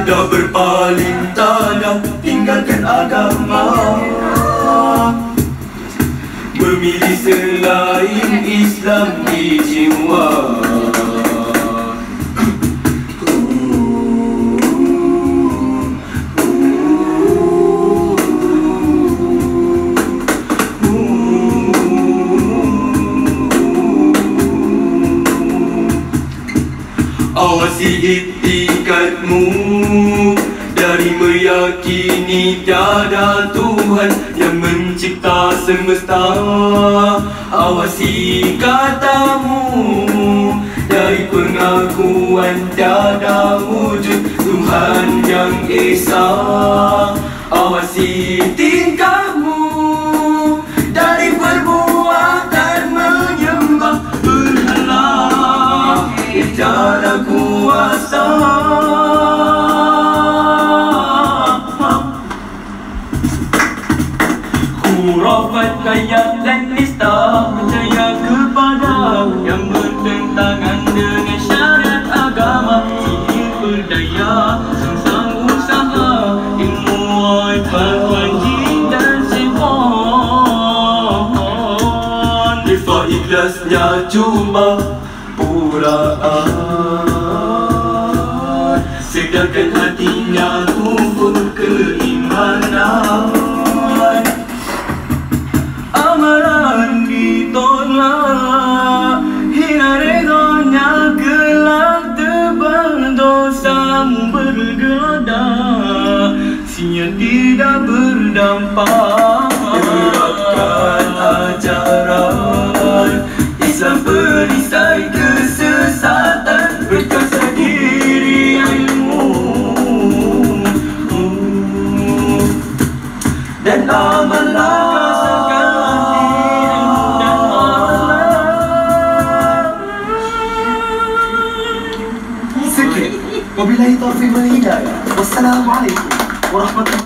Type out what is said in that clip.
kita berpaling tanah Tinggalkan agama. Memilih selain Islam di jiwa. Awasi ikhtiar itikadmu Dari meyakini tiada Tuhan Yang mencipta semesta. Awasi katamu Dari pengakuan tiada wujud Tuhan yang Esa. Awasi tingkahmu Dari perbuatan menyembah berhala. Tiada kuasa kaya dan nista Percaya kepada Yang bertentangan dengan syariat agama Sihir berdaya Sengsang usaha Ilmu waifat jin dan sifon Rifa ikhlasnya cuma puraan Sedangkan hatinya kufur Sia tidak berdampak. Terapkan ajaran. Islam perisai kesesatan. Berkasa diri ilmu. Dan amalan. Wabillahi taufiq wal hidayah. cuatro.